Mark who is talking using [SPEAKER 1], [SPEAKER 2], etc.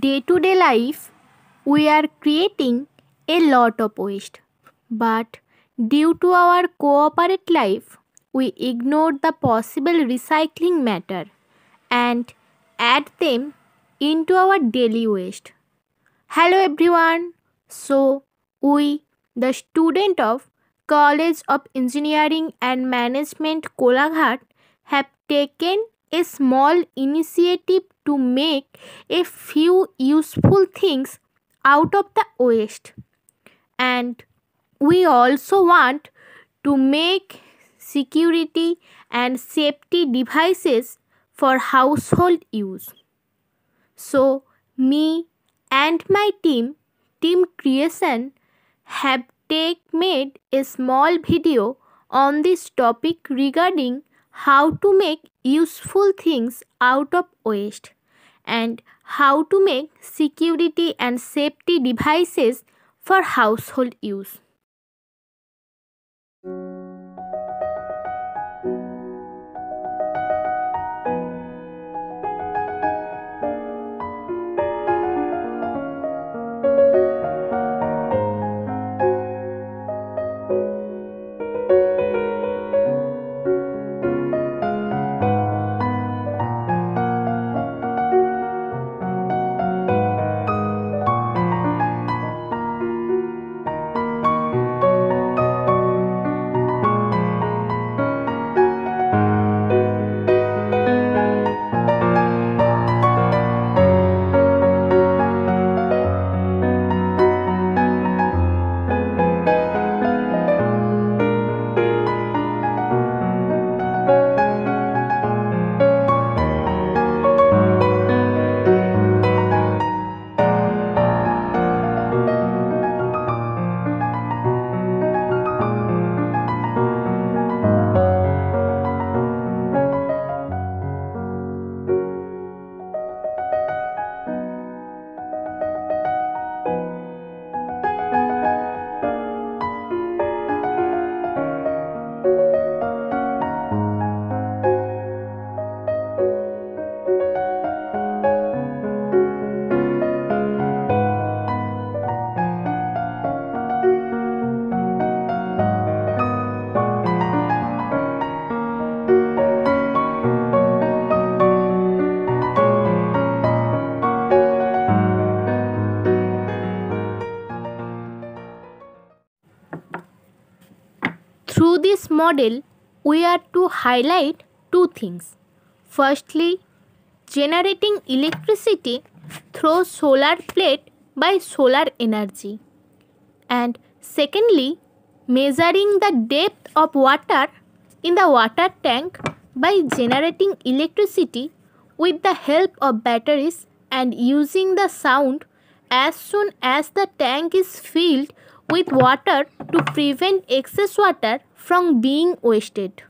[SPEAKER 1] day to day life, we are creating a lot of waste. But due to our cooperate life, we ignore the possible recycling matter and add them into our daily waste. Hello everyone. So we the student of College of Engineering and Management Kolaghat have taken a small initiative to make a few useful things out of the waste. And we also want to make security and safety devices for household use. So, me and my team, Team Creation, have take made a small video on this topic regarding how to make useful things out of waste and how to make security and safety devices for household use. Model, we are to highlight two things. Firstly, generating electricity through solar plate by solar energy. And secondly, measuring the depth of water in the water tank by generating electricity with the help of batteries and using the sound as soon as the tank is filled with water to prevent excess water from being wasted.